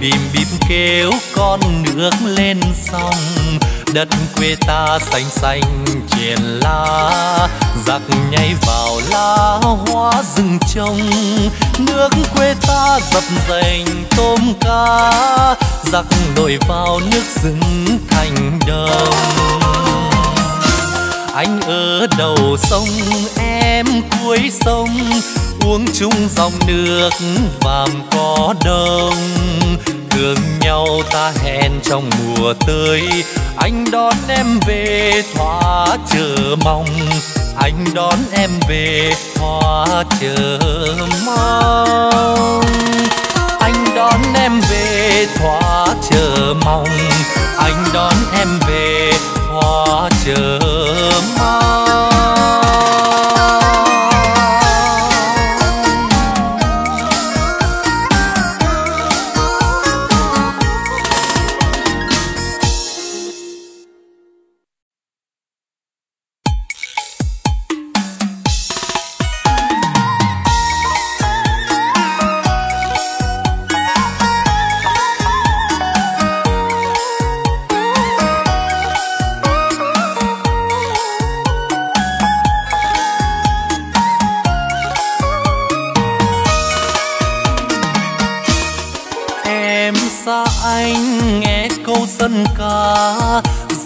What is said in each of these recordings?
bìm bìm kêu con nước lên sông. Đất quê ta xanh xanh chèn lá giặc nhảy vào lá hoa rừng trông nước quê ta dập dềnh tôm cá, giặc nổi vào nước rừng thành đồng. Anh ở đầu sông, em cuối sông uống chung dòng nước vàm có đông. Thương nhau ta hẹn trong mùa tươi. Anh đón em về thỏa chờ mong. Anh đón em về thỏa chờ mong. Anh đón em về thỏa chờ mong. Anh đón em về thỏa chờ mong.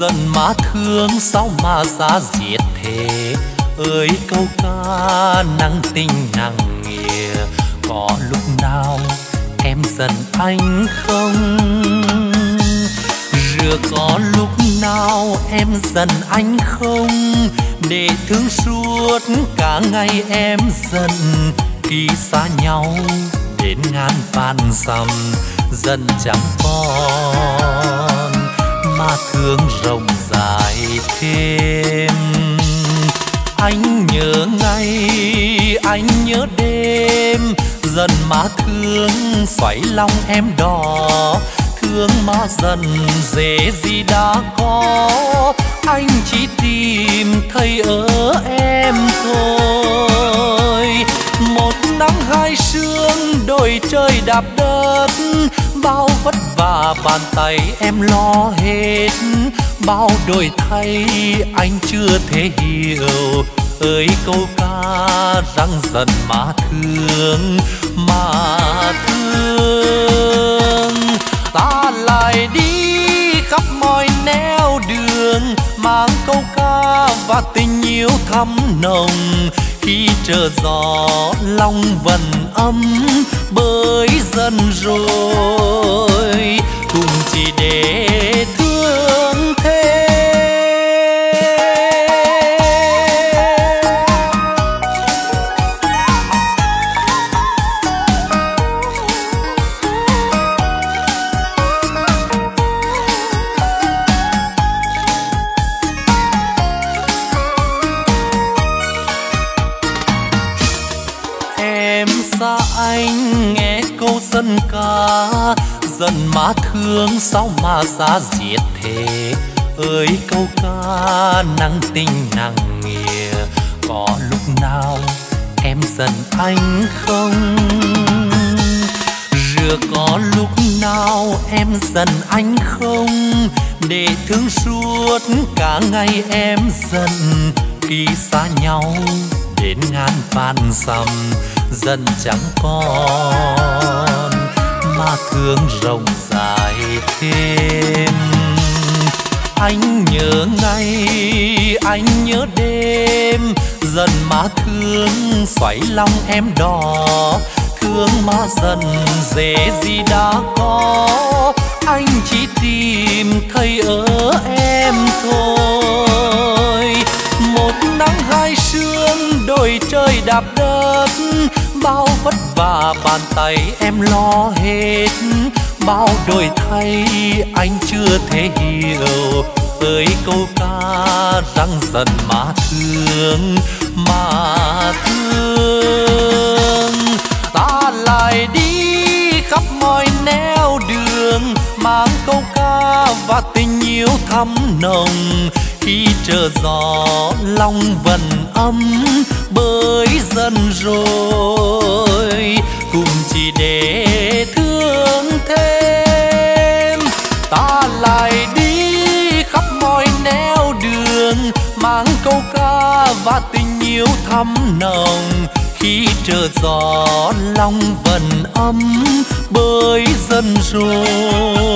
Dần má thương, sao mà giá diệt thế? Ơi, câu ca nắng tình nặng nghĩa có lúc nào em giận anh không? Rửa có lúc nào em giận anh không? Để thương suốt cả ngày em giận khi xa nhau đến ngàn vạn dặm dần chẳng còn mà thương rộng dài thêm. Anh nhớ ngày anh nhớ đêm, dần mà thương phải lòng em đỏ. Thương mà dần dễ gì đã có, anh chỉ tìm thấy ở em thôi. Một nắng hai sương, đôi trời đạp đất, bao vất và bàn tay em lo hết. Bao đổi thay, anh chưa thể hiểu. Ơi, câu ca răng dần mà thương mà thương. Ta lại đi khắp mọi nẻo đường, mang câu ca và tình yêu thắm nồng. Khi chờ gió long vần âm bơi dần rồi. Cùng chỉ để thương thêm. Giận dần má thương sao mà xa diệt thế? Ơi, câu ca nắng tình nặng nghĩa có lúc nào em giận anh không? Rửa có lúc nào em giận anh không? Để thương suốt cả ngày em giận, khi xa nhau đến ngàn vạn dặm dần chẳng còn mà thương rộng dài thêm. Anh nhớ ngày anh nhớ đêm, dần má thương xoáy lòng em đỏ. Thương má dần dễ gì đã có, anh chỉ tìm thấy ở em thôi. Một nắng hai sương đôi trời đạp đất bao vất vả bàn tay em lo hết. Bao đổi thay anh chưa thể hiểu. Ơi câu ca răng dần mà thương mà thương. Ta lại đi khắp mọi nẻo đường, mang câu ca và tình yêu thắm nồng khi chờ gió long vần âm bơi dần rồi. Cùng chỉ để thương thêm, ta lại đi khắp mọi nẻo đường, mang câu ca và tình yêu thắm nồng. Khi chờ gió long vần âm bơi dần rồi.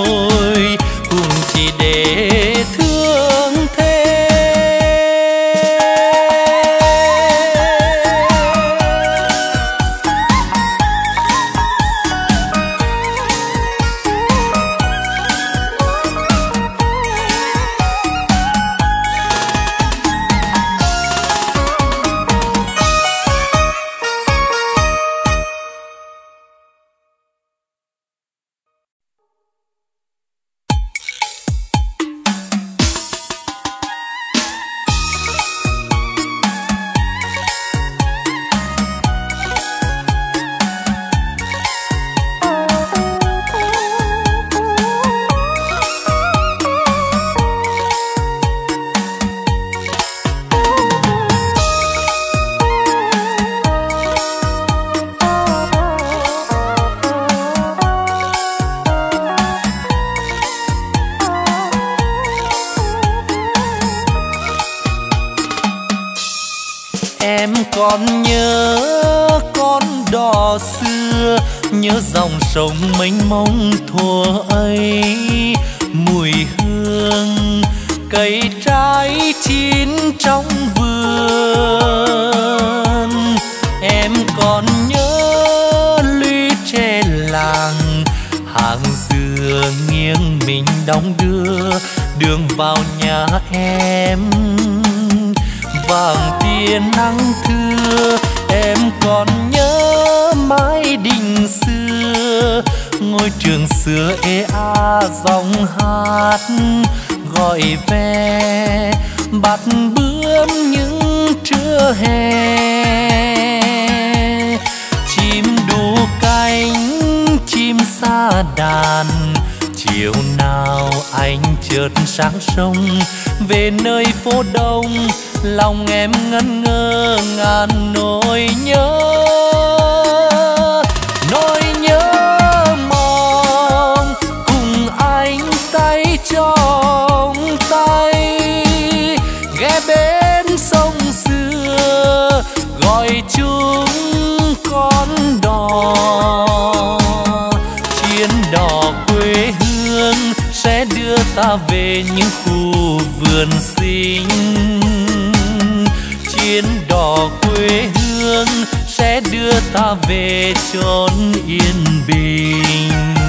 Đưa ta về chốn yên bình.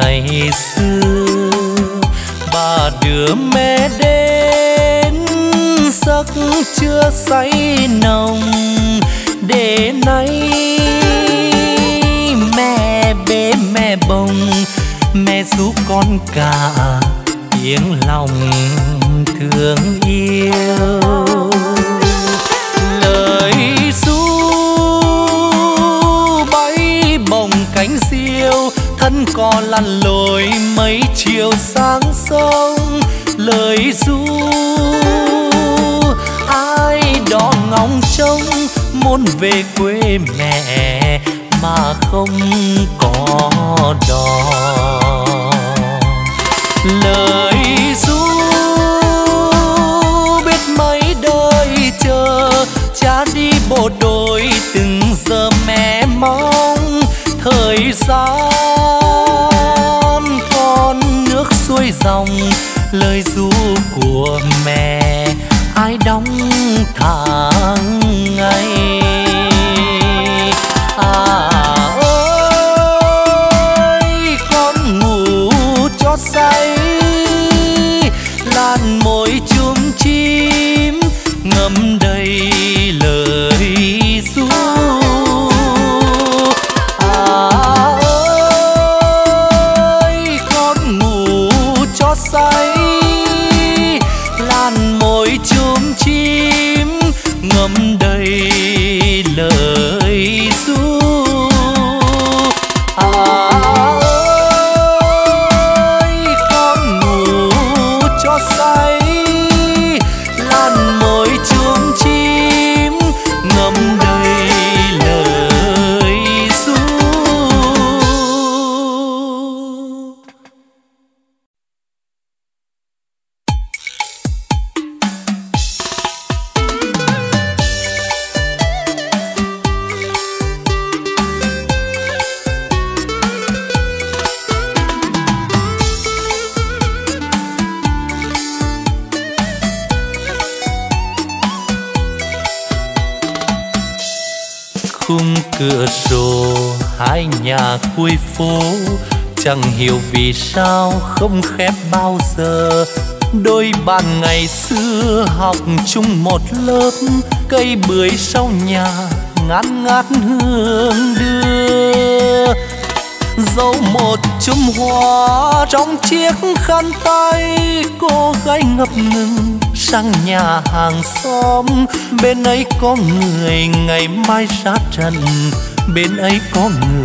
Ngày xưa ba đưa mẹ đến, giấc chưa say nồng. Để nay mẹ bế mẹ bồng, mẹ giúp con cả tiếng lòng thương yêu. Diêu thân lăn lội mấy chiều sáng sông lời ru, ai đó ngóng trông muốn về quê mẹ mà không có đò. Lời ru, biết mấy đời chờ, cha đi bộ đội từng giờ mẹ mong. Thời gian xuôi dòng lời ru của mẹ ai đóng tháng ngày à. Sao không khép bao giờ? Đôi bạn ngày xưa học chung một lớp, cây bưởi sau nhà ngát ngát hương đưa. Dấu một chùm hoa trong chiếc khăn tay, cô gái ngập ngừng sang nhà hàng xóm. Bên ấy có người, ngày mai ra trần, bên ấy có người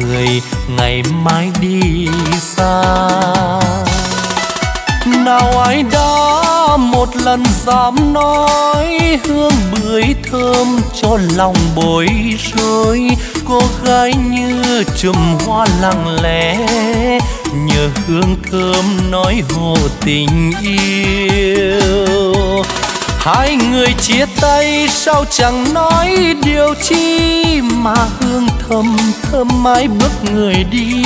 ngày mai đi xa. Nào ai đã một lần dám nói hương bưởi thơm cho lòng bối rối cô gái như chùm hoa lặng lẽ, nhờ hương thơm nói hồ tình yêu. Hai người chia tay sao chẳng nói điều chi mà hương thơm thơm mãi bước người đi.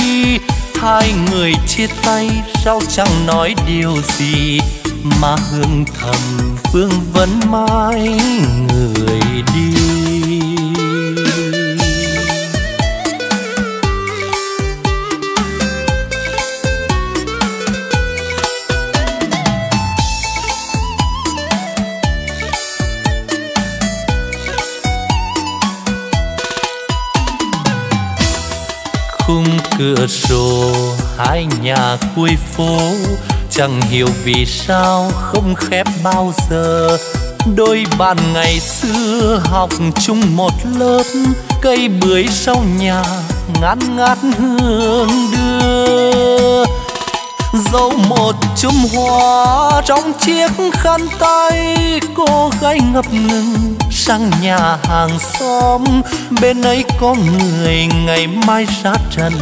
Hai người chia tay sao chẳng nói điều gì mà hương thầm phương vẫn mãi người đi. Cửa sổ hai nhà cuối phố, chẳng hiểu vì sao không khép bao giờ. Đôi bạn ngày xưa học chung một lớp, cây bưởi sau nhà ngát ngát hương đưa. Dấu một chùm hoa trong chiếc khăn tay, cô gái ngập ngừng sang nhà hàng xóm. Bên ấy có người, ngày mai ra trận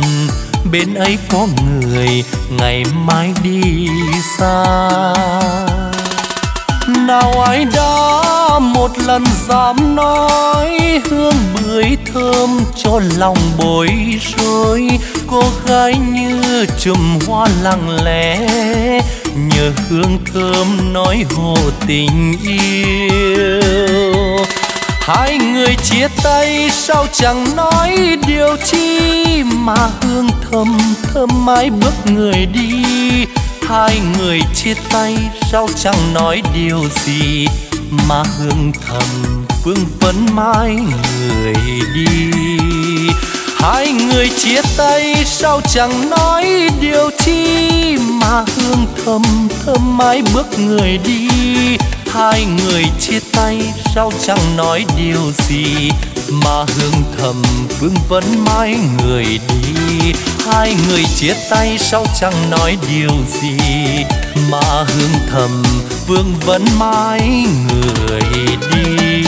bên ấy có người, ngày mai đi xa. Nào ai đã một lần dám nói, hương bưởi thơm cho lòng bối rối. Cô gái như chùm hoa lặng lẽ, nhờ hương thơm nói hồ tình yêu hai người chia tay sao chẳng nói điều chi mà hương thầm thơm mãi bước người đi. Hai người chia tay sao chẳng nói điều gì mà hương thầm phương vấn mãi người đi. Hai người chia tay sao chẳng nói điều chi mà hương thầm thơm mãi bước người đi hai người chia tay, sao chẳng nói điều gì? Mà hương thầm vương vấn mãi người đi. Hai người chia tay, sao chẳng nói điều gì? Mà hương thầm vương vấn mãi người đi.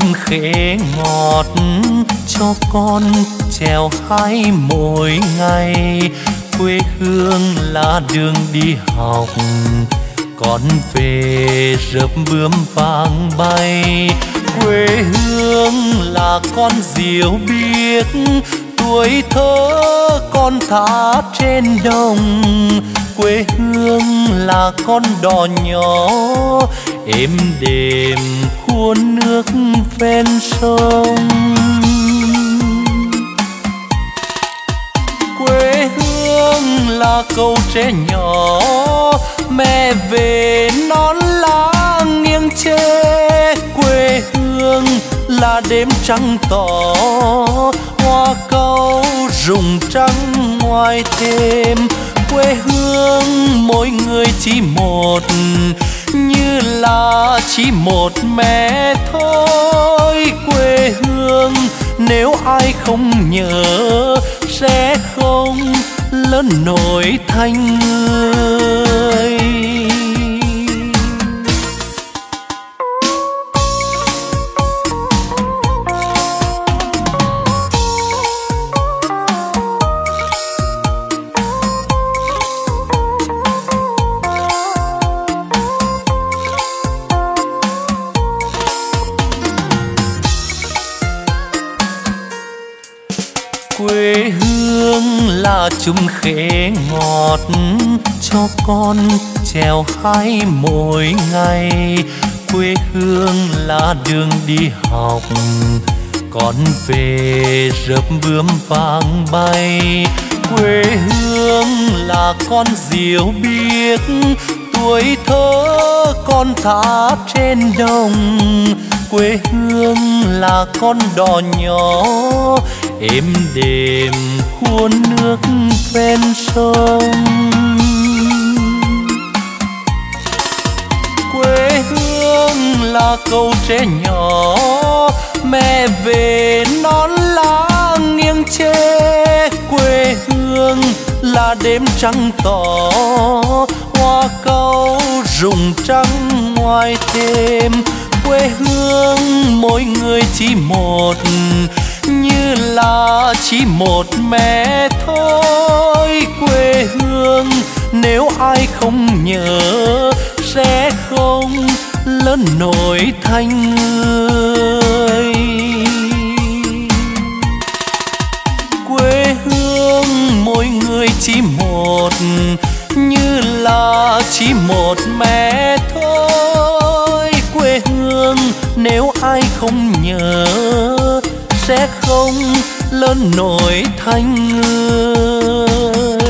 Chung khế ngọt cho con trèo hai mỗi ngày. Quê hương là đường đi học, con về rớp bướm vàng bay. Quê hương là con diều biếc, tuổi thơ con thả trên đồng. Quê hương là con đò nhỏ êm đềm khuôn nước ven sông quê hương là câu trẻ nhỏ, mẹ về non lá nghiêng che. quê hương là đêm trăng tỏ, hoa câu rụng trắng ngoài thêm quê hương mỗi người chỉ một là chỉ một mẹ thôi. Quê hương nếu ai không nhớ sẽ không lớn nổi thành người. Hương là chung khế ngọt cho con trèo hai mỗi ngày. Quê hương là đường đi học, con về rợp bướm vàng bay. Quê hương là con diều biếc, tuổi thơ con thả trên đồng quê hương là con đò nhỏ. Êm đềm khuôn nước ven sông. Quê hương là câu trẻ nhỏ, mẹ về non lá nghiêng chê. Quê hương là đêm trăng tỏ, hoa câu rụng trắng ngoài thêm quê hương, mỗi người chỉ một, như là chỉ một mẹ thôi. Quê hương, nếu ai không nhớ, sẽ không lớn nổi thành người. Quê hương, mỗi người chỉ một, như là chỉ một mẹ thôi nếu ai không nhớ sẽ không lớn nổi thành người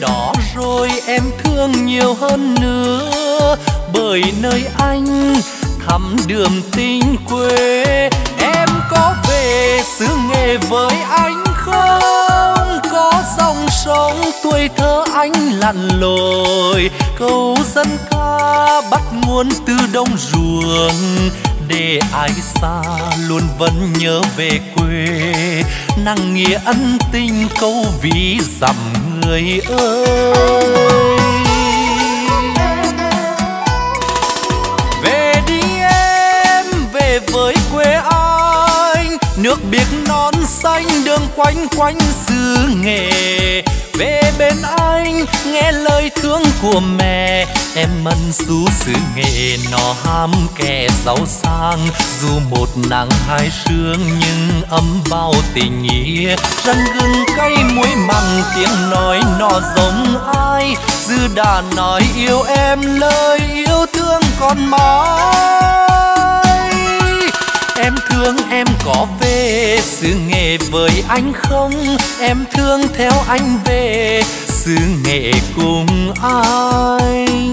đó rồi em thương nhiều hơn nữa. Bởi nơi anh thăm đường tình quê, em có về xứ nghệ với anh không? Có dòng sông tuổi thơ anh lặn lội, câu dân ca bắt nguồn từ đông ruộng. Để ai xa luôn vẫn nhớ về quê nặng nghĩa ân tình câu ví dặm người ơi. Về đi em, về với quê anh. Nước biếc non xanh đường quanh quanh xứ nghề về bên anh, nghe lời thương của mẹ. Em mân xú xứ nghề nó ham kẻ giàu sang. Dù một nắng hai sương nhưng ấm bao tình nghĩa. Răng gừng cay muối mặn, tiếng nói nó giống ai. Dư đã nói yêu em, lời yêu thương còn mãi em thương, em có về xứ nghệ với anh không? Em thương theo anh về xứ nghệ cùng anh.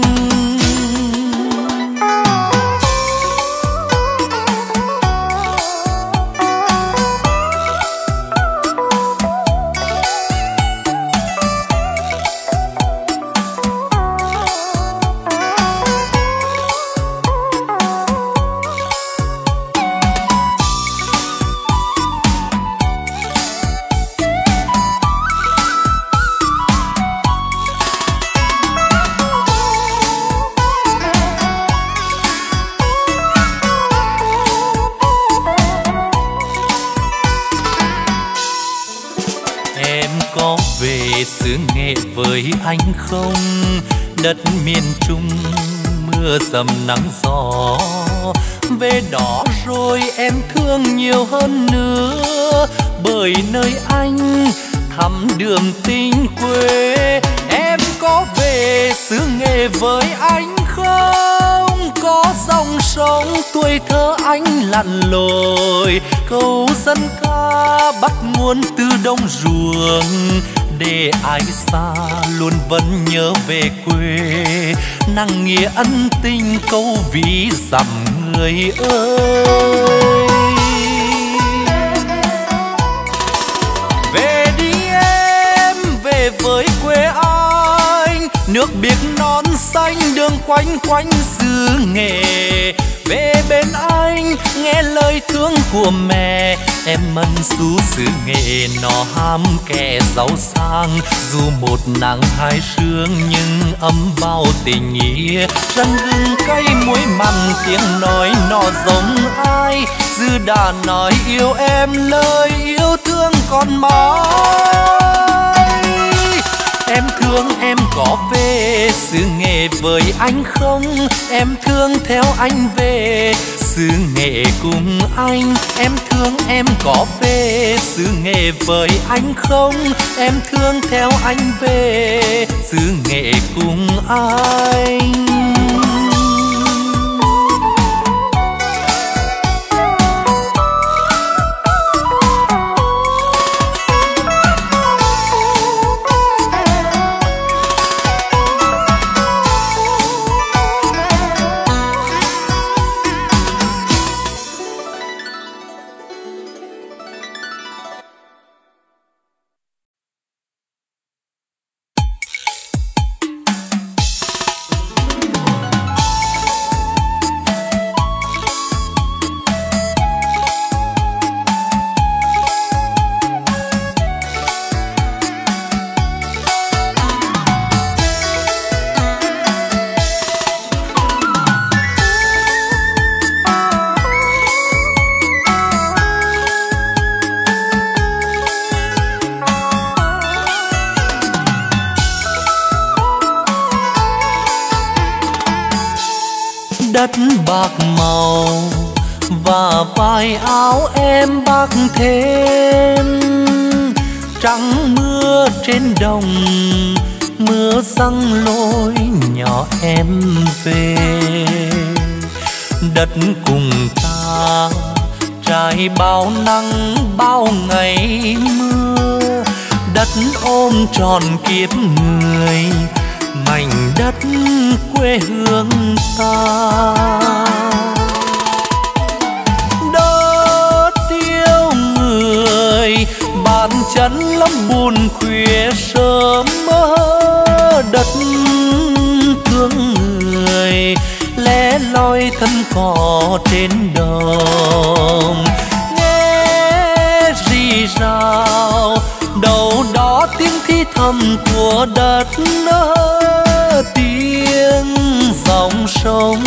Với anh không? Đất miền trung mưa dầm nắng gió. Về đó rồi em thương nhiều hơn nữa. Bởi nơi anh thăm đường tình quê em Em có về xứ nghề với anh không? Có dòng sông tuổi thơ anh lặn lội, câu dân ca bắt nguồn từ đông ruộng. Để ai xa luôn vẫn nhớ về quê nặng nghĩa ân tình câu ví dặm người ơi. Nước biếc non xanh đường quanh quanh xứ nghề. Về bên anh nghe lời thương của mẹ. Em mân xú xứ nghề nó ham kẻ giàu sang. Dù một nắng hai sương nhưng ấm bao tình nghĩa. Răng gừng cay muối mặn tiếng nói nó giống ai. Dư đã nói yêu em lời yêu thương còn mãi em thương, em có về xứ nghệ với anh không? Em thương theo anh về xứ nghệ cùng anh. Em thương, em có về xứ nghệ với anh không? Em thương theo anh về xứ nghệ cùng anh. Lẻ loi thân cỏ trên đồng. Nghe rì rào đâu đó tiếng thi thầm của đất nơ tiếng dòng sông,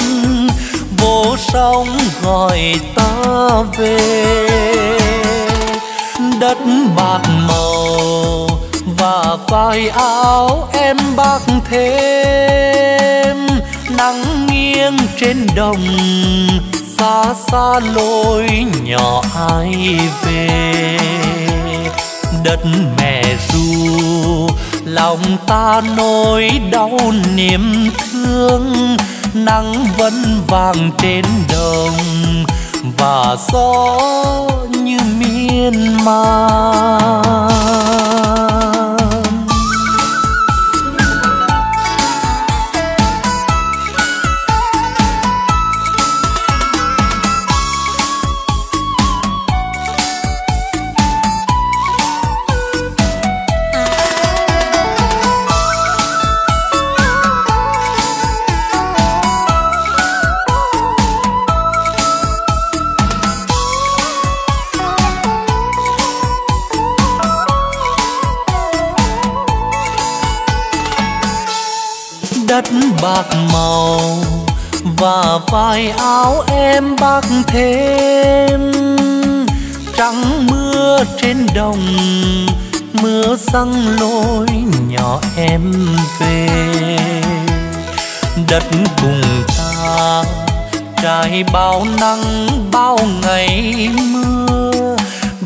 vô sóng gọi ta về. Đất bạc màu và vai áo em bạc thêm nắng nghiêng trên đồng, xa xa lối nhỏ ai về. Đất mẹ ru, lòng ta nỗi đau niềm thương, nắng vẫn vàng trên đồng, và gió như miên man. Bạc màu và vai áo em bạc thêm. Trắng mưa trên đồng, mưa răng lối nhỏ em về. Đất cùng ta trải bao nắng, bao ngày mưa.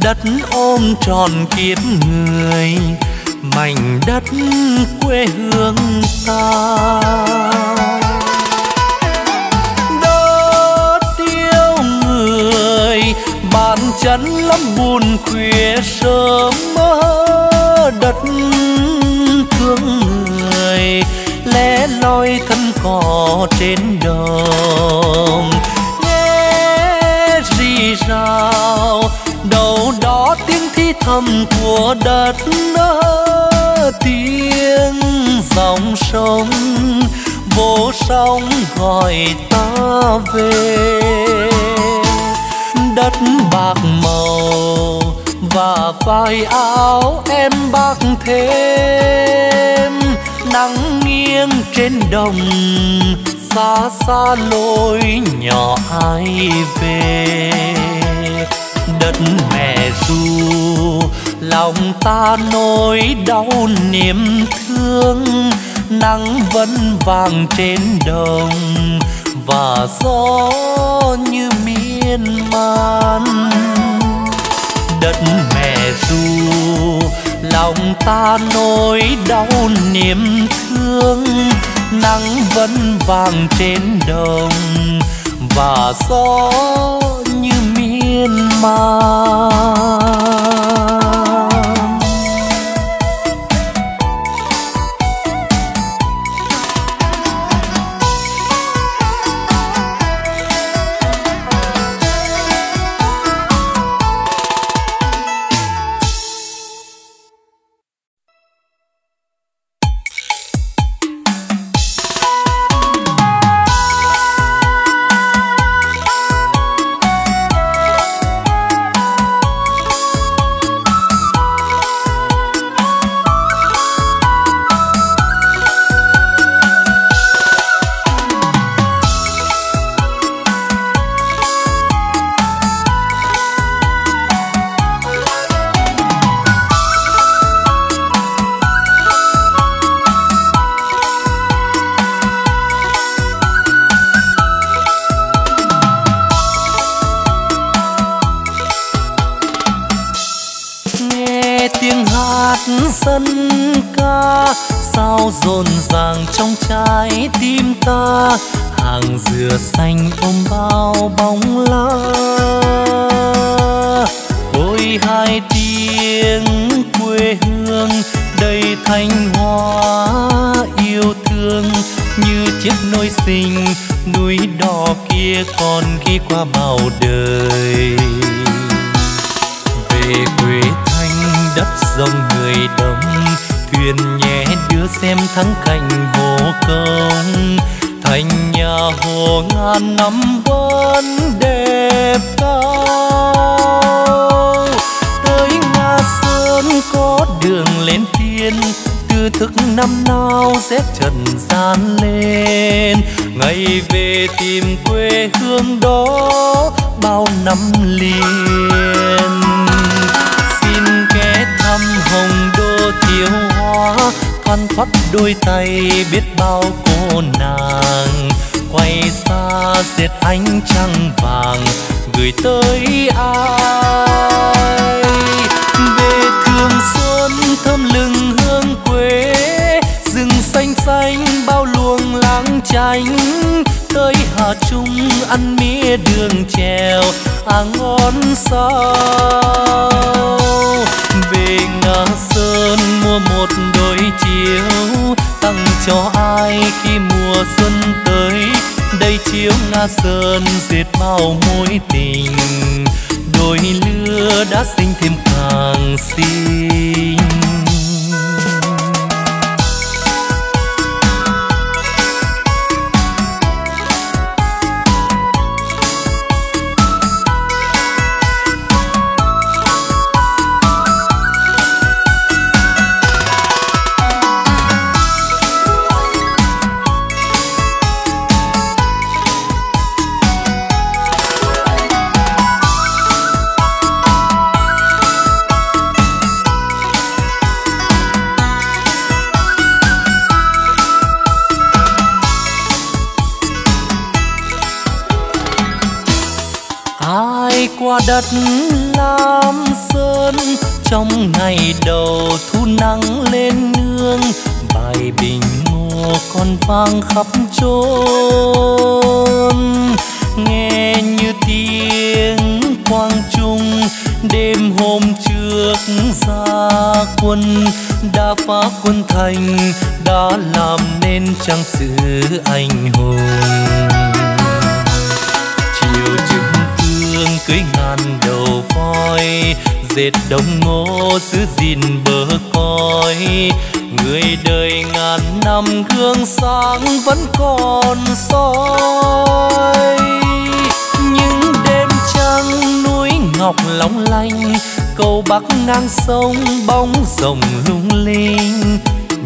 Đất ôm tròn kiếp người mảnh đất quê hương ta. Đất yêu người, bàn chân lắm buồn khuya sớm mơ đất thương người. Lẻ loi thân cỏ trên đồng nghe rì rào tiếng thầm của đất nơ tiếng dòng sông, vô sóng gọi ta về. Đất bạc màu và vai áo em bạc thêm, nắng nghiêng trên đồng, xa xa lối nhỏ ai về đất mẹ ru lòng ta nỗi đau niềm thương, nắng vẫn vàng trên đồng. Và gió như miên man. Đất mẹ ru lòng ta nỗi đau niềm thương, nắng vẫn vàng trên đồng. Và gió miên man đôi tay biết bao cô nàng. Quay xa diệt ánh trăng vàng, gửi tới ai? Về thường xuân thơm lừng hương quê, rừng xanh xanh bao luồng láng chanh tới hà trung ăn mía đường trèo à ngon sao? Về ngã sơn mua một cho ai khi mùa xuân tới. Đây chiếu nga sơn dệt bao mối tình. Đôi lứa đã sinh thêm càng xinh đất lam sơn. Trong ngày đầu thu nắng lên nương, bài bình ngô còn vang khắp chốn. Nghe như tiếng quang trung, đêm hôm trước ra quân đã phá quân thành đã làm nên trang sử anh hùng. Dệt đồng ngô giữ gìn bờ cõi. Người đời ngàn năm gương sáng vẫn còn soi. Những đêm trăng núi ngọc long lanh, cầu bắc ngang sông bóng rồng lung linh.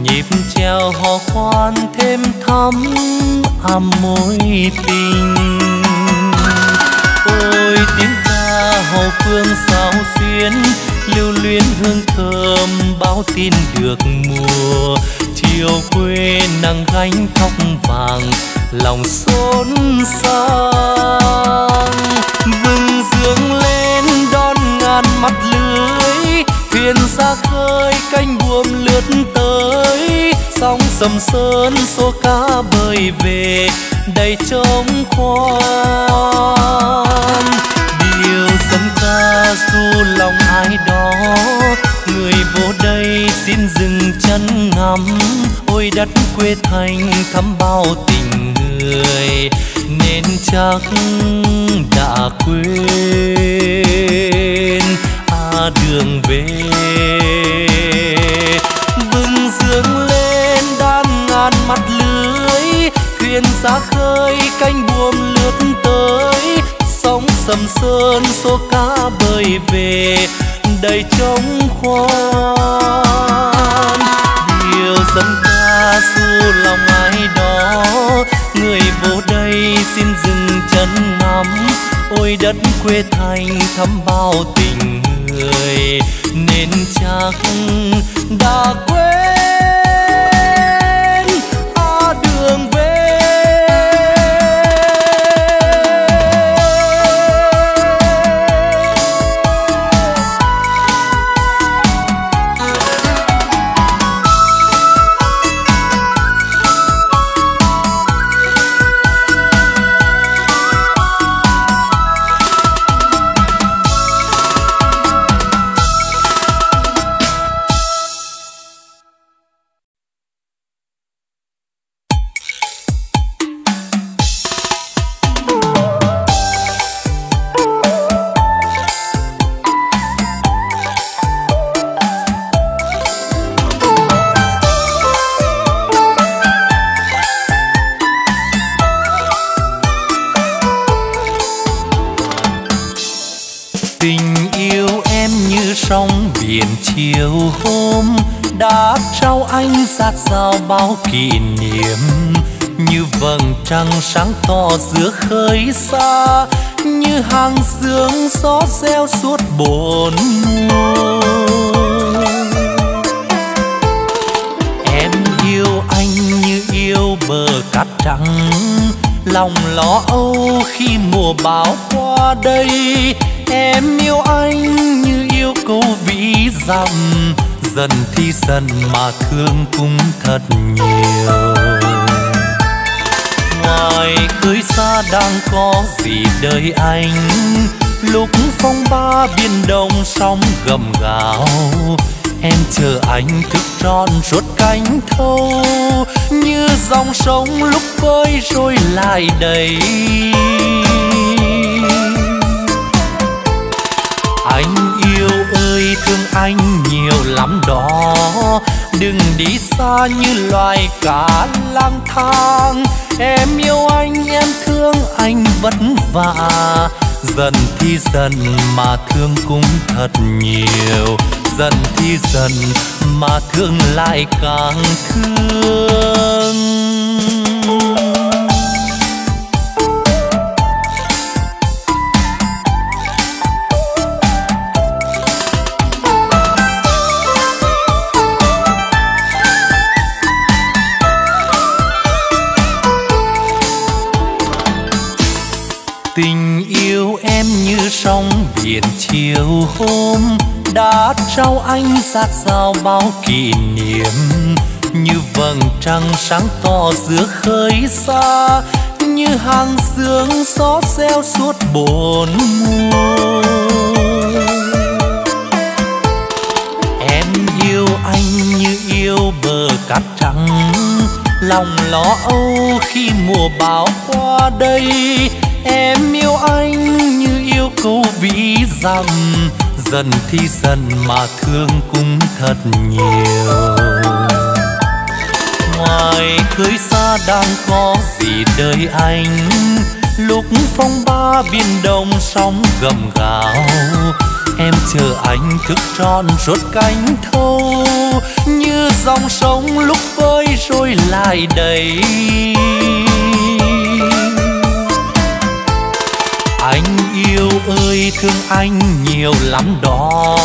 Nhịp treo hò khoan thêm thắm âm mối tình. Ôi tiếng hậu phương sao xuyến, lưu luyến hương thơm báo tin được mùa. Chiều quê nắng gánh tóc vàng, lòng xốn sang. Vừng dương lên, đón ngàn mắt lưới. Thuyền xa khơi canh buồm lướt tới. Sóng sầm sơn, số cá bơi về, đầy trống khoang dân ca du lòng ai đó, người vô đây xin dừng chân ngắm. Ôi đất quê thành thắm bao tình người, nên chắc đã quên. À đường về, vừng dương lên đan ngàn mắt lưới. Thuyền xa khơi canh sầm sơn số cá bơi về đầy trống khoan. Điều dân ca du lòng ai đó, người vô đây xin dừng chân ngắm. Ôi đất quê thành thắm bao tình người, nên chắc đã quên. Sáng tỏ giữa khơi xa, như hàng dương gió reo suốt bốn mùa. Em yêu anh như yêu bờ cát trắng, lòng lo âu khi mùa bão qua đây. Em yêu anh như yêu câu vĩ dặm, dần thì dần mà thương cũng thật nhiều ngoài khơi xa đang có gì đời anh. Lúc phong ba biển đông sóng gầm gào, em chờ anh thức tròn suốt cánh thâu. Như dòng sông lúc vơi rồi lại đầy. Anh yêu ơi, thương anh nhiều lắm đó. Đừng đi xa như loài cá lang thang em yêu anh, em thương anh vất vả. Dần thì dần mà thương cũng thật nhiều. Dần thì dần mà thương lại càng thương. Sóng biển chiều hôm đã trao anh sát sao bao kỷ niệm. Như vầng trăng sáng tỏ giữa khơi xa, như hàng sương gió reo suốt bốn mùa. Em yêu anh như yêu bờ cát trắng, lòng lo âu khi mùa bão qua đây. Em yêu anh câu ví dặm dần thì dần mà thương cũng thật nhiều. Ngoài khơi xa đang có gì đời anh, lúc phong ba biển đông sóng gầm gào. Em chờ anh thức tròn rốt cánh thâu, như dòng sông lúc vơi rồi lại đầy. Anh yêu ơi, thương anh nhiều lắm đó.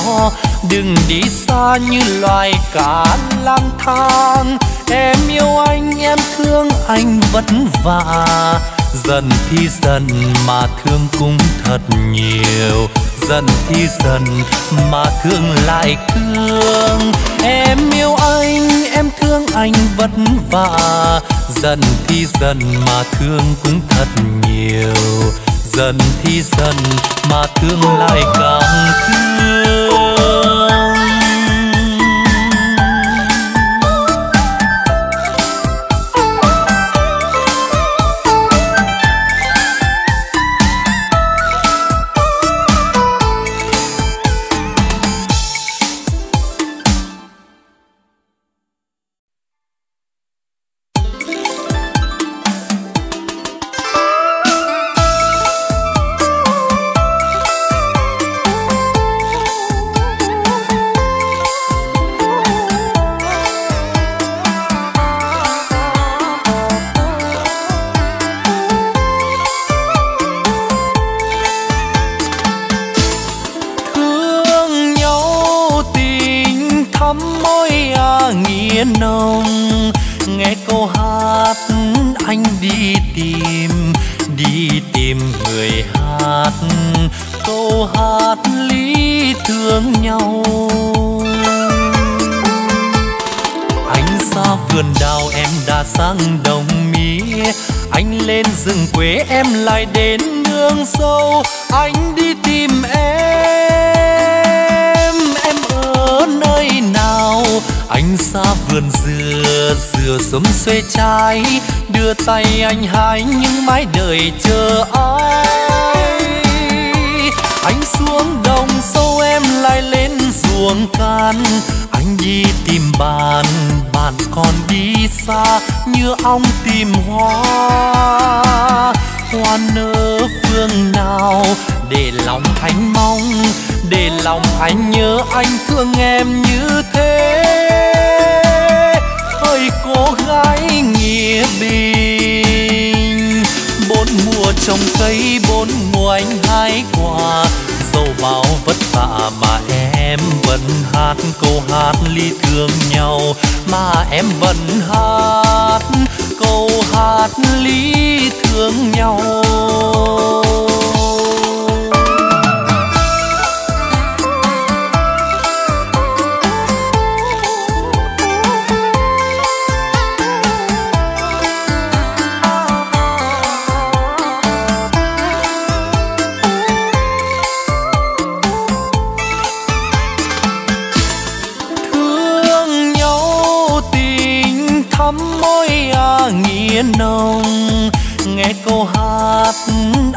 Đừng đi xa như loài cá lang thang. Em yêu anh, em thương anh vất vả. Dần thì dần mà thương cũng thật nhiều. Dần thì dần mà thương lại thương. Em yêu anh, em thương anh vất vả. Dần thì dần mà thương cũng thật nhiều dần thì dần mà tương lai càng thương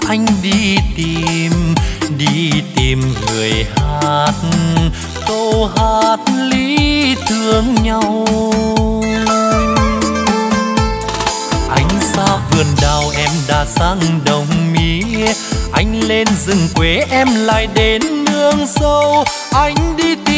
anh đi tìm đi tìm người hát câu hát lý thương nhau. Anh xa vườn đào em đã sang đồng mía anh lên rừng quê em lại đến nương sâu. Anh đi tìm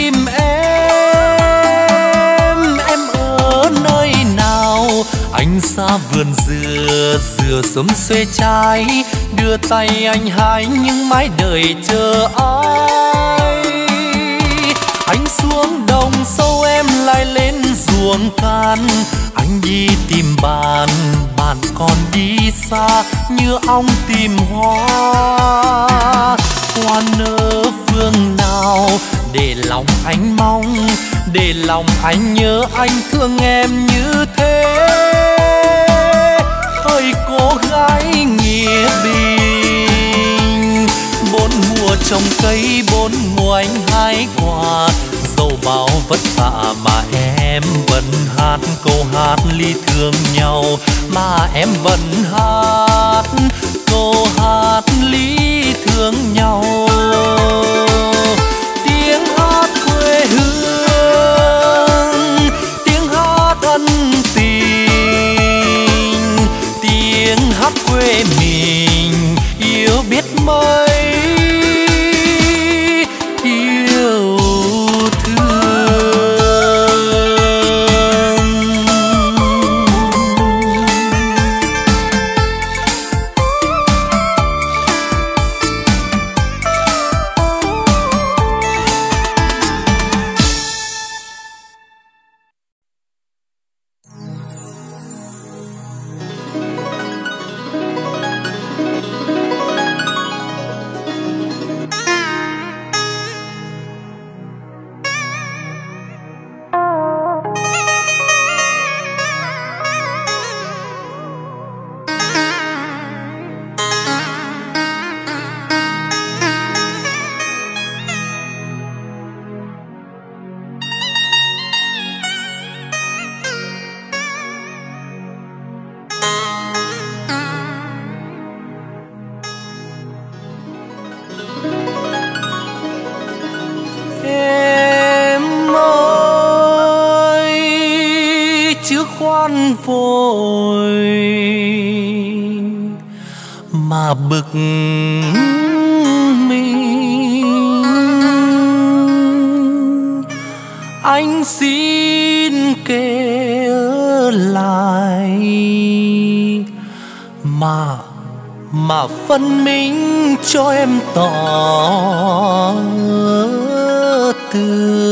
anh xa vườn dừa dừa sớm xuê trái đưa tay anh hái nhưng mãi đợi chờ ai? Anh xuống đồng sâu em lại lên ruộng can. Anh đi tìm bạn bạn còn đi xa. Như ong tìm hoa hoa nở phương nào? Để lòng anh mong, để lòng anh nhớ anh thương em như gái nghĩa bình. Bốn mùa trồng cây, bốn mùa anh hái quả dẫu bao vất vả mà em vẫn hát câu hát ly thương nhau. Mà em vẫn hát câu hát ly thương nhau. Tiếng hát quê hương quê mình yêu biết mấy chứ khoan vội mà bực mình. Anh xin kể lại mà mà phân minh cho em tỏ tường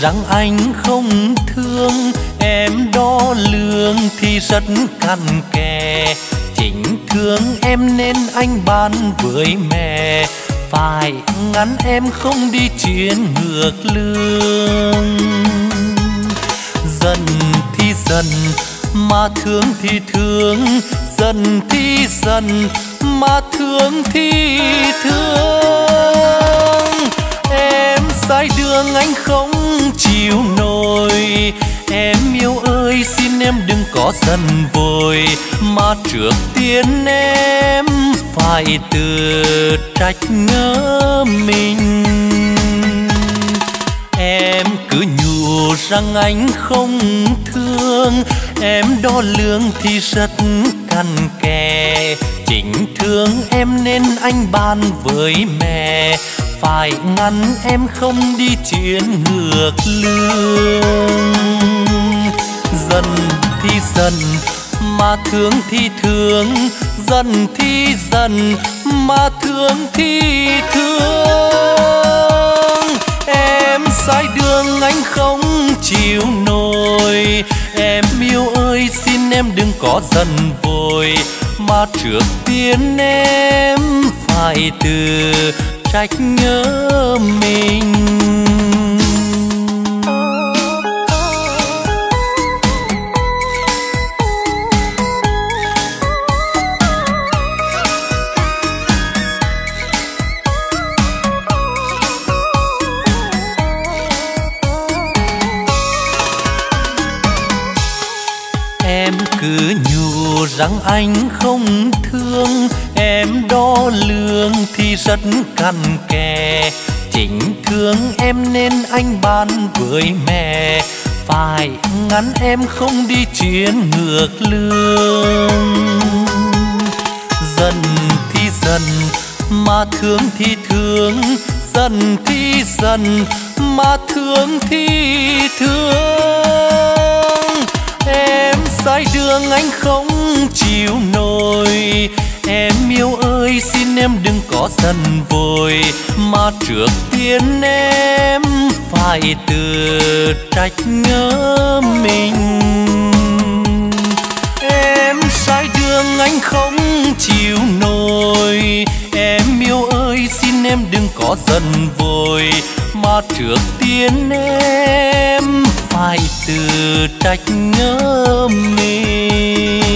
rằng anh không thương, em đo lường thì rất cằn kè. Chính thương em nên anh ban với mẹ, phải ngắn em không đi chuyến ngược lương. Dần thì dần mà thương thì thương. Dần thì dần mà thương thì thương sai đường anh không chịu nổi. Em yêu ơi, xin em đừng có giận vội. Mà trước tiên em phải tự trách nhớ mình. Em cứ nhủ rằng anh không thương. Em đo lường thì rất cằn kè. Chính thương em nên anh ban với mẹ phải ngăn em không đi chuyện ngược lương. Dần thì dần mà thương thì thương. Dần thì dần mà thương thì thương. Em sai đường, anh không chịu nổi. Em yêu ơi, xin em đừng có dần vội. Mà trước tiên em phải từ trách nhớ mình. Em cứ nhủ rằng anh không thương em đo lường thì rất cằn kè. Chính thương em nên anh bán với mẹ. Phải ngắn em không đi chuyến ngược lương. Dần thì dần, mà thương thì thương. Dần thì dần, mà thương thì thương. Em sai đường anh không chịu nổi em yêu ơi, xin em đừng có giận vội. Mà trước tiên em phải tự trách nhớ mình. Em sai đường, anh không chịu nổi. Em yêu ơi, xin em đừng có giận vội. Mà trước tiên em phải tự trách nhớ mình.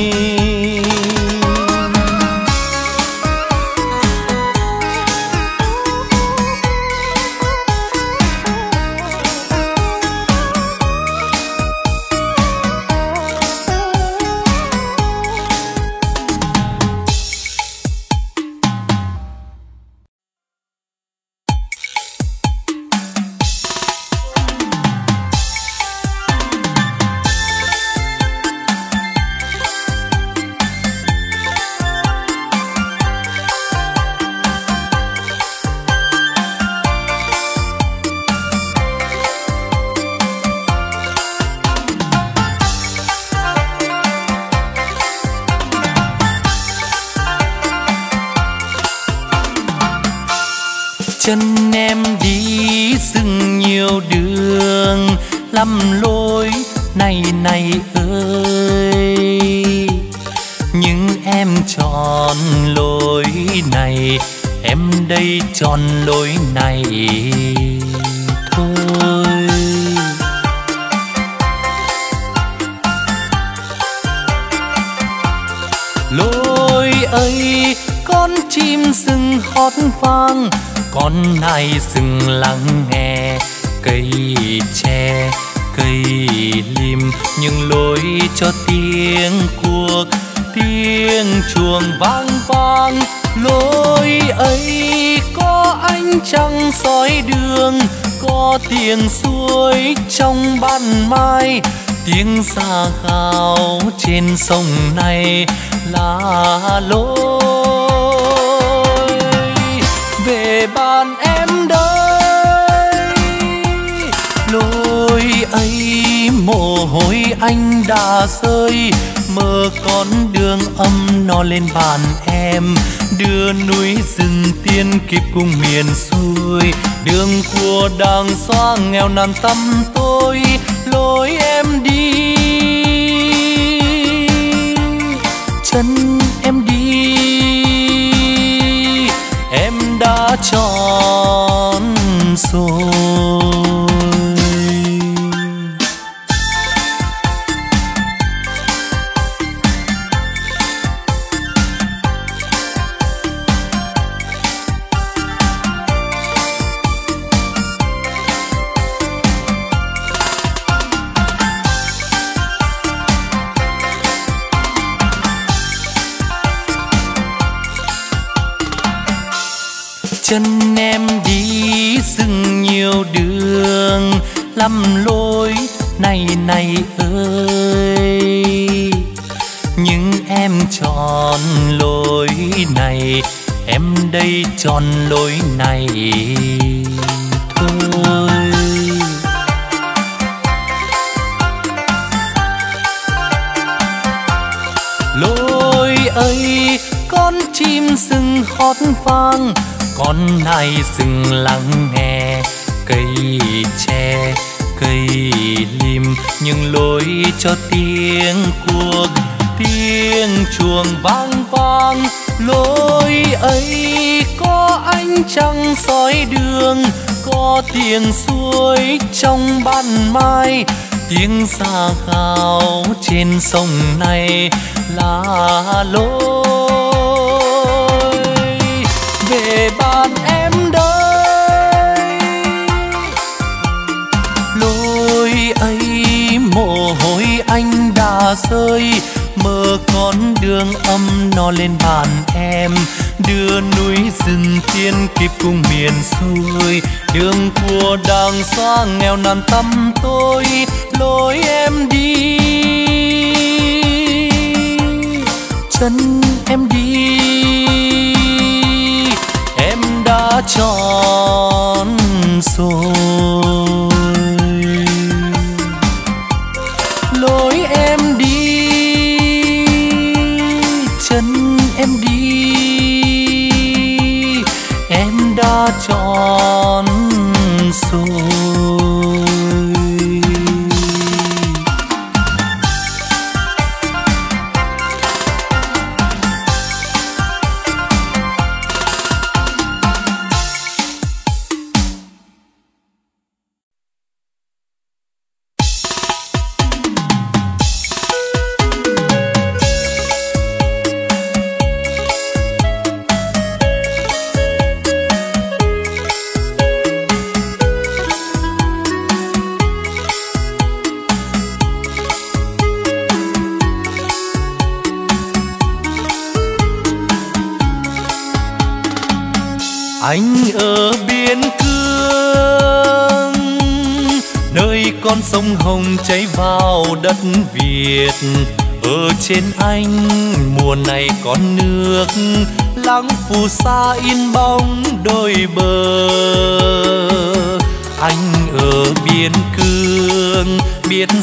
Này là lối về bàn em đây, lối ấy mồ hôi anh đã rơi. Mơ con đường âm nó lên bàn em, đưa núi rừng tiên kịp cùng miền xuôi. Đường của đàng xoa nghèo nàn tâm tôi, lối em đi dẫn em đi. Em đã chọn rồi.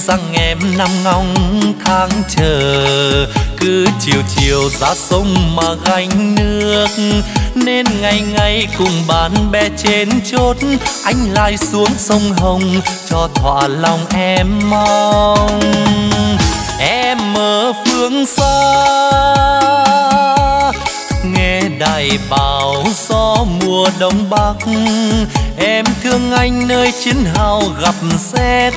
Rằng em nằm ngóng tháng chờ. Cứ chiều chiều ra sông mà gánh nước, nên ngày ngày cùng bạn bè trên chốt. Anh lại xuống sông hồng cho thỏa lòng em mong. Em ở phương xa đại bào gió mùa đông bắc. Em thương anh nơi chiến hào gặp xét,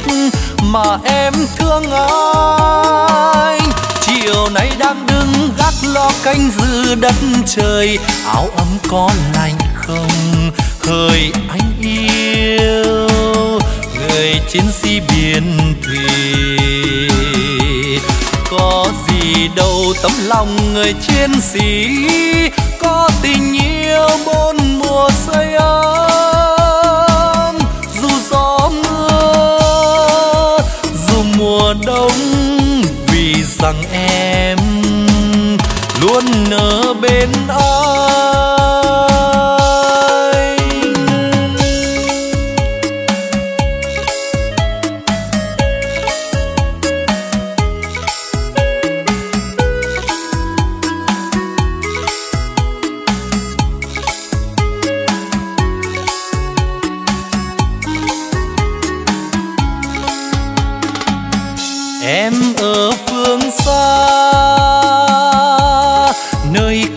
mà em thương anh chiều nay đang đứng gác lo canh giữ đất trời, áo ấm có lạnh không? Hỡi anh yêu, người chiến sĩ biên thùy. Có gì đâu tấm lòng người chiến sĩ có tình yêu bốn mùa say ấm. Dù gió mưa, dù mùa đông, vì rằng em luôn ở bên anh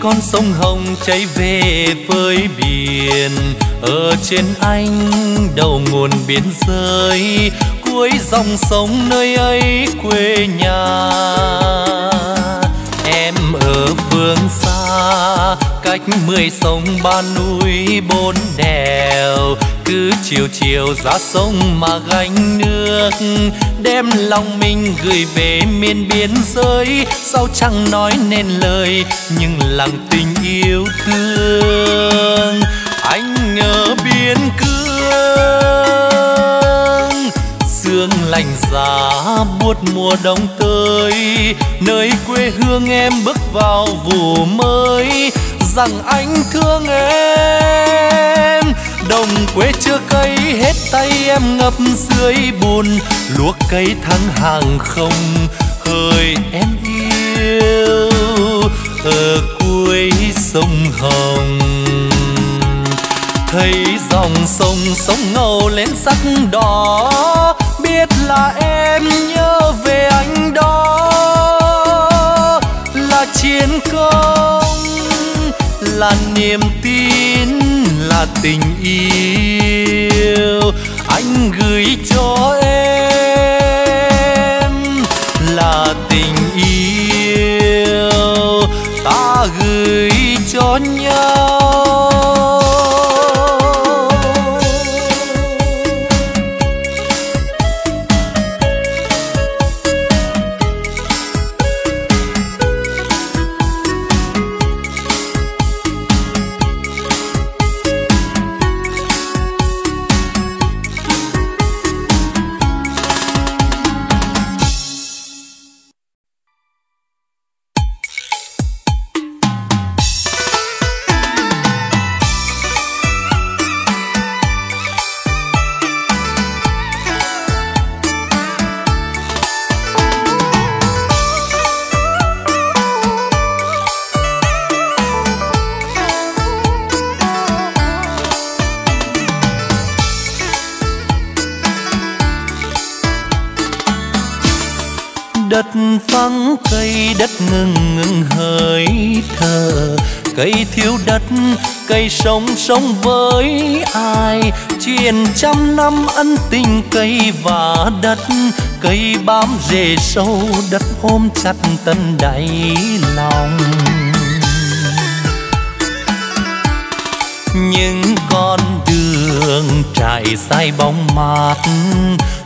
con sông hồng chảy về với biển. Ở trên anh đầu nguồn biên giới cuối dòng sông nơi ấy quê nhà. Em ở phương xa, cách mười sông ba núi, bốn đèo cứ chiều chiều ra sông mà gánh nước. Đem lòng mình gửi về miền biên giới. Sao chẳng nói nên lời, nhưng lòng tình yêu thương. Anh ở biên cương, sương lạnh giá buốt mùa đông tới. Nơi quê hương em bước vào vụ mới, rằng anh thương em đồng quê chưa cây hết tay em ngập dưới bùn. Luộc cây thăng hàng không hơi em yêu. Ở cuối sông hồng, thấy dòng sông sông ngầu lên sắc đỏ. Biết là em nhớ về anh đó, là chiến công, là niềm tin tình yêu anh gửi cho em là tình yêu. Ta gửi cho nhau đất ngừng ngừng hơi thở. Cây thiếu đất, cây sống sống với ai? Truyền trăm năm ân tình cây và đất. Cây bám rễ sâu đất ôm chặt tận đáy lòng. Những con đường trải dài bóng mát,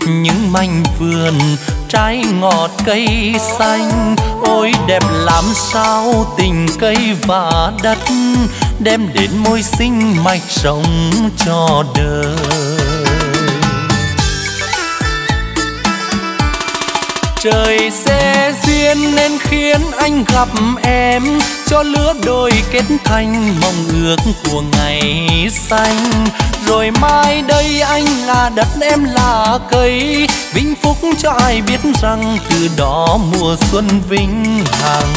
những mảnh vườn trái ngọt cây xanh. Ôi, đẹp làm sao tình cây và đất đem đến môi sinh mạch sống cho đời. Trời sẽ duyên nên khiến anh gặp em, cho lứa đôi kết thành mong ước của ngày xanh rồi mai đây anh là đất em là cây. Vinh phúc cho ai biết rằng từ đó mùa xuân vinh hằng.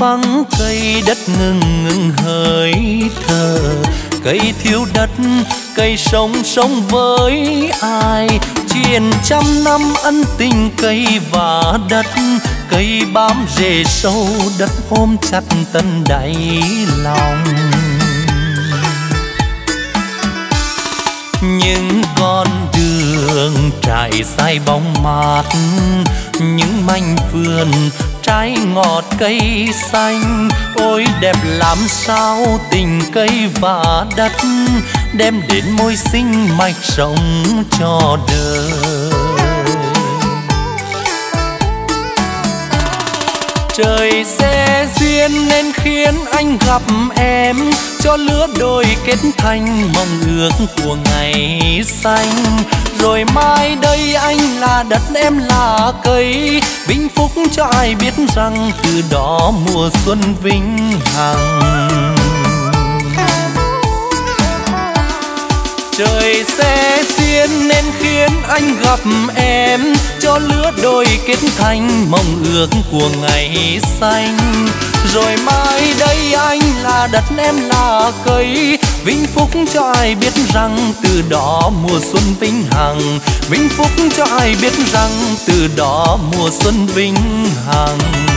Vắng cây đất ngừng ngừng hơi thở. Cây thiếu đất, cây sống sống với ai? Truyền trăm năm ân tình cây và đất, cây bám rễ sâu đất ôm chặt tận đáy lòng. Những con đường trải dài bóng mát những mảnh vườn trái ngọt cây xanh. Ôi, đẹp làm sao tình cây và đất đem đến môi sinh mạch sống cho đời. Trời sẽ duyên nên khiến anh gặp em, cho lứa đôi kết thành mong ước của ngày xanh. Rồi mai đây anh là đất em là cây vinh phúc cho ai biết rằng từ đó mùa xuân vinh hằng. Trời sẽ duyên nên khiến anh gặp em, cho lứa đôi kết thành mong ước của ngày xanh rồi mai đây anh là đất em là cây vinh phúc cho ai biết rằng từ đó mùa xuân vinh hằng. Vinh phúc cho ai biết rằng từ đó mùa xuân vinh hằng.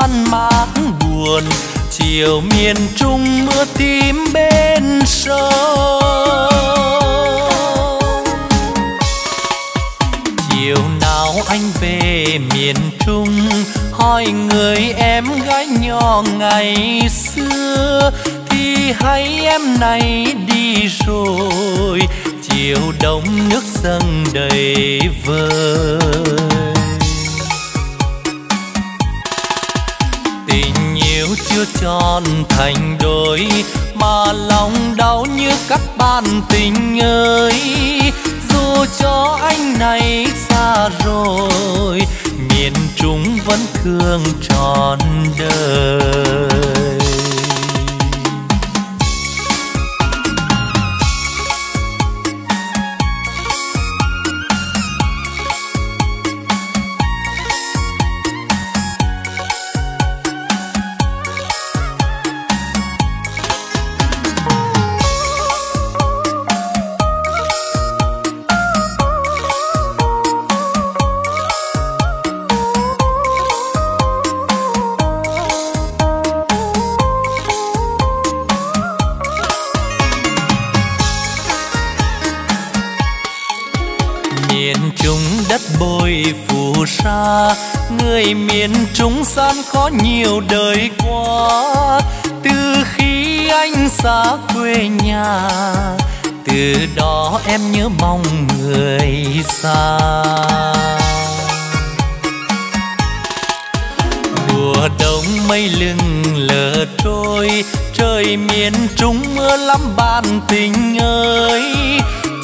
Hương man mác buồn, chiều miền trung mưa tím bên sông. Chiều nào anh về miền trung, hỏi người em gái nhỏ ngày xưa, thì hay em này đi rồi, chiều đông nước dâng đầy vơi. Chưa tròn thành đôi, mà lòng đau như cắt bàn tình ơi. Dù cho anh này xa rồi, miền trung vẫn thương trọn đời. Gian khó nhiều đời qua. Từ khi anh xa quê nhà, từ đó em nhớ mong người xa. Mùa đông mây lưng lờ trôi, trời miền trung mưa lắm bạn tình ơi.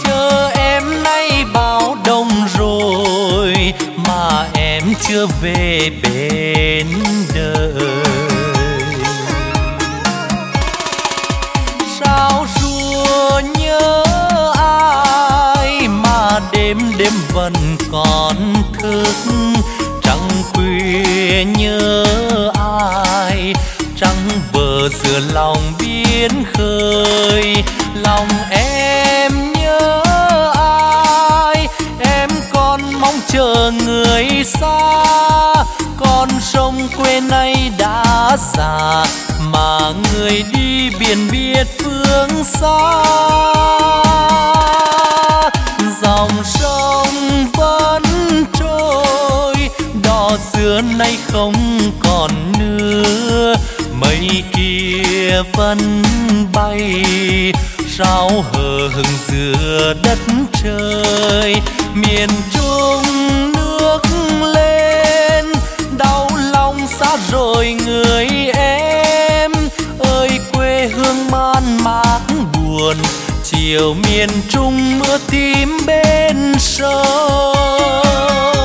Chờ em nay bao đông chưa về bên đời. Sao rùa nhớ ai mà đêm đêm vẫn còn thức? Trăng khuya nhớ ai trăng bờ giữa lòng biến khơi. Lòng em chờ người xa. Con sông quê nay đã già, mà người đi biển biết phương xa. Dòng sông vẫn trôi, đò xưa nay không còn nữa. Mây kia vẫn bay sao hờ hững giữa đất trời. Miền trung nước lên, đau lòng xa rồi người em. Ơi, quê hương man mác buồn, chiều miền trung mưa tím bên sông.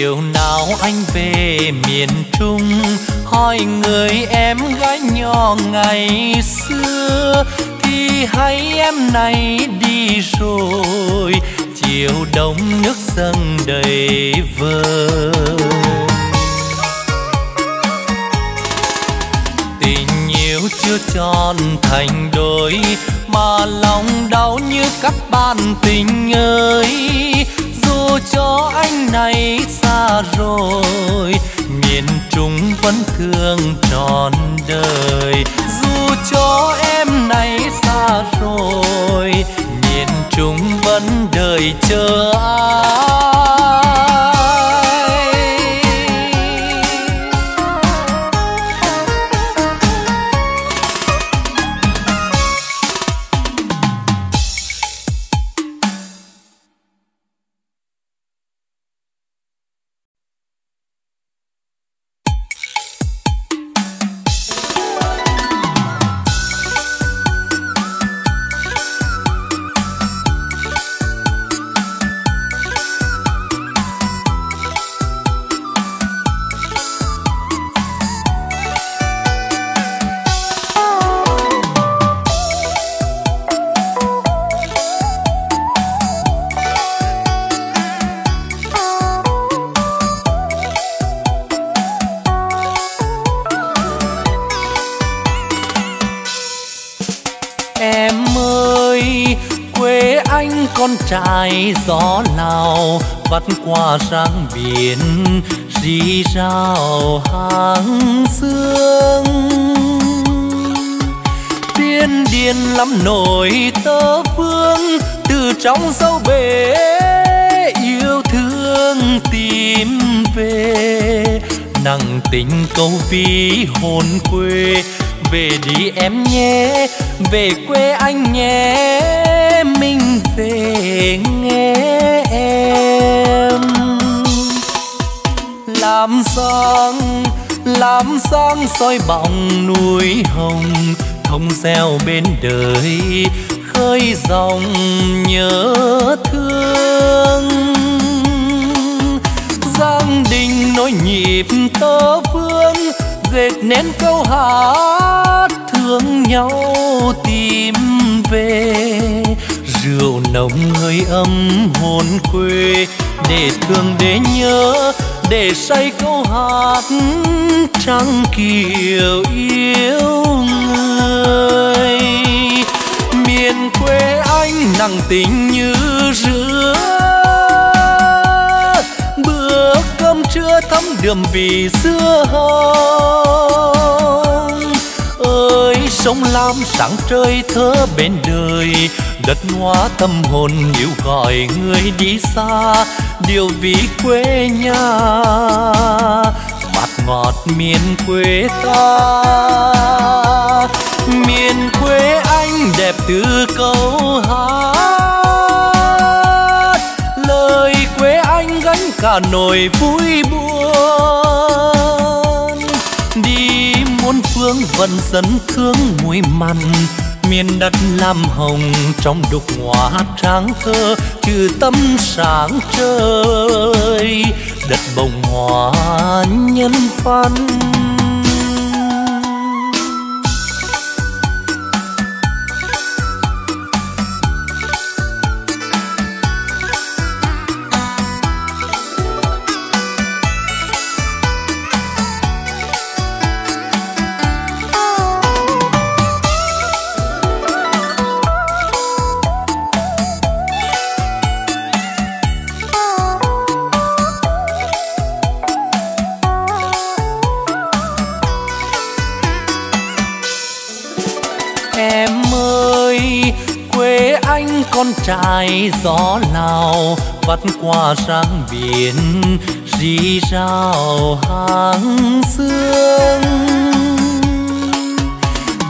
Chiều nào anh về miền trung? Hỏi người em gái nhỏ ngày xưa, thì hay em này đi rồi, chiều đông nước dâng đầy vơi. Tình yêu chưa tròn thành đôi, mà lòng đau như các bạn tình ơi dù cho anh này xa rồi. Miền trung vẫn thương trọn đời. Dù cho em này xa rồi, miền trung vẫn đợi chờ ai? Vắt qua sang biển, rì rào hàng xương tiên điên lắm nổi tơ phương từ trong sâu bể yêu thương tìm về. Nặng tình câu ví hồn quê, về đi em nhé, về quê anh nhé, mình về nghe em làm sáng làm sáng soi bóng núi hồng, thông reo bên đời khơi dòng nhớ thương. Giang đình nối nhịp tơ vương dệt nên câu hát thương nhau tìm về. Rượu nồng hơi ấm hồn quê, để thương để nhớ để say câu hát trăng kiều yêu người. Miền quê anh nặng tình như rứa. Bữa cơm trưa thấm đượm vì xưa hồng. Ơi, sông lam sáng trời thơ bên đời. Đất hoa tâm hồn yêu gọi người đi xa điều vì quê nhà, mặt ngọt miền quê ta. Miền quê anh đẹp từ câu hát. Lời quê anh gánh cả nỗi vui buồn. Đi muôn phương vẫn dẫn thương muối mặn miền đất lam hồng, trong đục hoa tráng thơ trừ tâm sáng trời đất bồng hoa nhân văn. Gió nào, vắt qua sang biển, rì rào hàng xương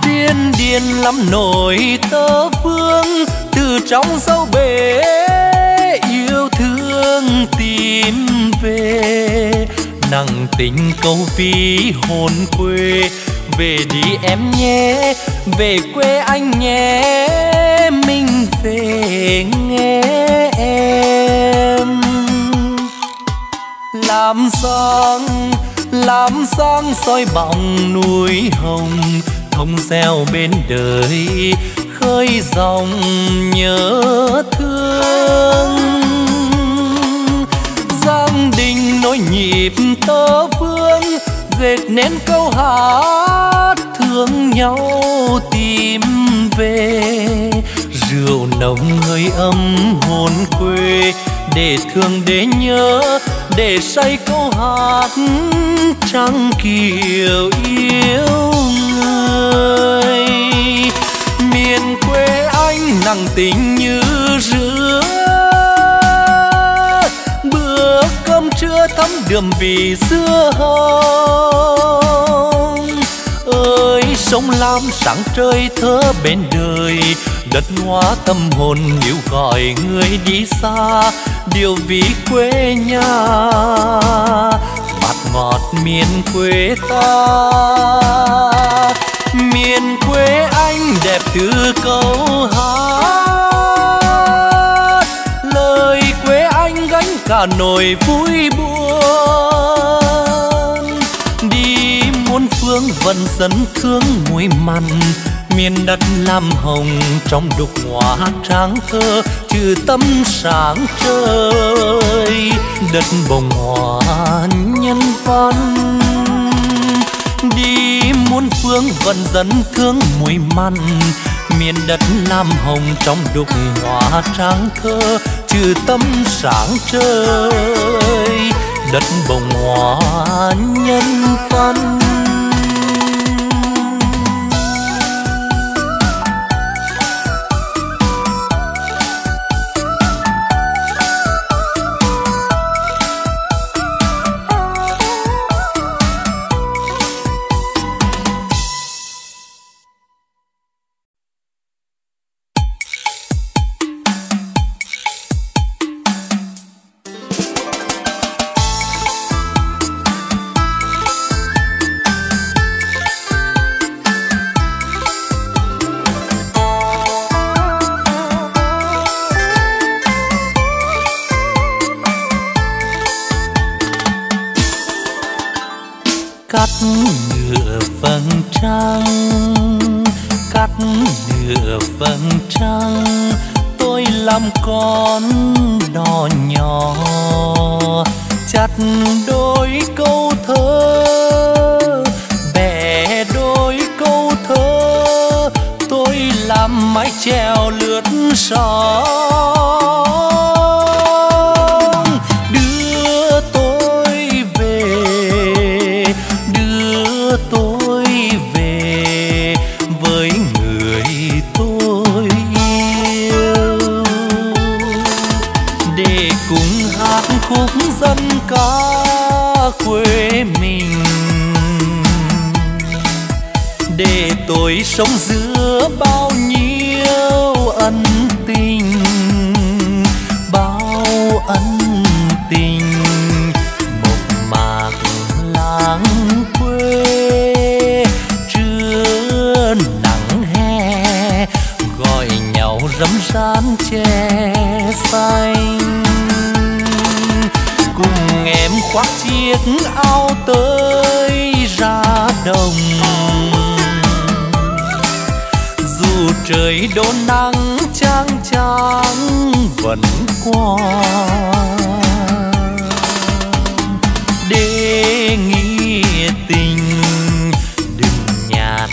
tiên điên lắm nổi tơ vương, từ trong sâu bể yêu thương tìm về. Nặng tình câu ví hồn quê, về đi em nhé, về quê anh nhé về nghe em. Làm sáng làm sáng soi bóng núi hồng, thông reo bên đời khơi dòng nhớ thương. Giang đình nối nhịp tơ vương, dệt nên câu hát thương nhau tìm về rượu nồng hơi ấm hồn quê, để thương để nhớ, để say câu hát trăng kiều yêu người. Miền quê anh nặng tình như rứa, bữa cơm trưa thắm đượm vì xưa hồng. Ơi, sông lam sáng trời thơ bên đời đất hóa tâm hồn yêu gọi người đi xa, điều vì quê nhà. Bát ngọt miền quê ta, miền quê anh đẹp từ câu hát lời quê anh gánh cả nỗi vui buồn. Đi muôn phương vẫn dẫn thương muối mặn miền đất lam hồng, trong đục hoa tráng thơ chữ tâm sáng trời. Đất bồng hoa nhân văn, đi muôn phương vẫn dẫn thương mùi mặn. Miền đất lam hồng, trong đục hoa tráng thơ chữ tâm sáng trời. Đất bồng hoa nhân văn. cắt nửa vầng trăng, cắt nửa vầng trăng. Tôi làm con đò nhỏ, chặt đôi câu thơ, bẻ đôi câu thơ. Tôi làm mái chèo lướt sóng. tôi sống giữa bao nhiêu ân tình, bao ân tình, một mạc lãng quê trưa nắng hè, gọi nhau rấm rán che say. trời đổ nắng trang trang vẫn qua. Để nghĩa tình đừng nhạt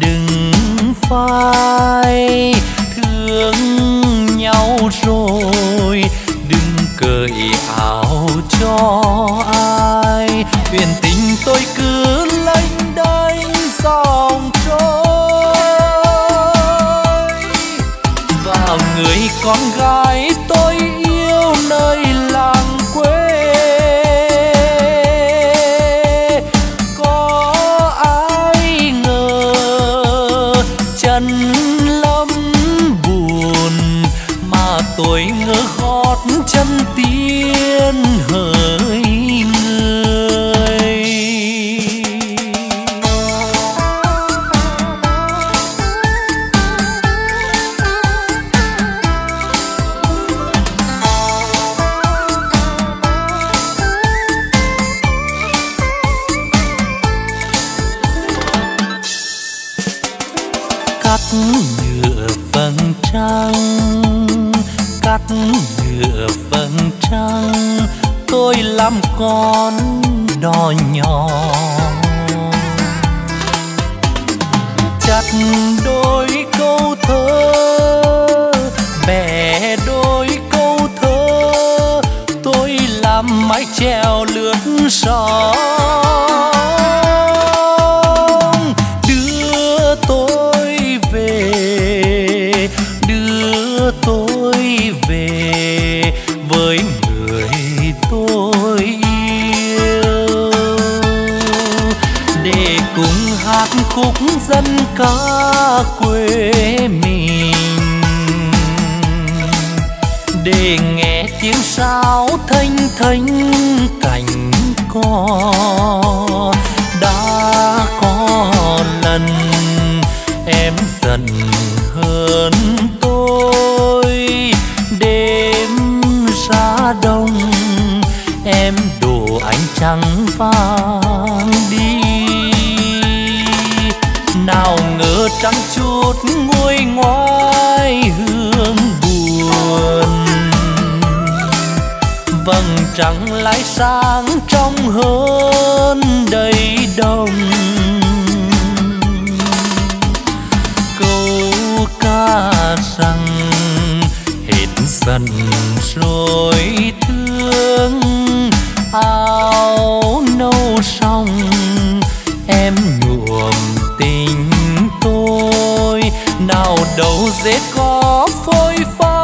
đừng phai. cắt nửa vầng trăng, cắt nửa vầng trăng, tôi làm con đò nhỏ. Chặt đôi câu thơ bẻ đôi câu thơ, tôi làm mái chèo lướt sóng. Dân quê mình. Để nghe tiếng sáo thanh thanh cành cò đã có lần em dần hơn tôi. Đêm ra đông em đổ ánh trắng vào nào ngờ trắng chút nguôi ngoai hương buồn. Vầng trăng lại sáng trong hơn đầy đông. Câu ca rằng hết dần rồi thương áo nâu xong em nhuộm tình tôi nào đâu dễ có phôi phai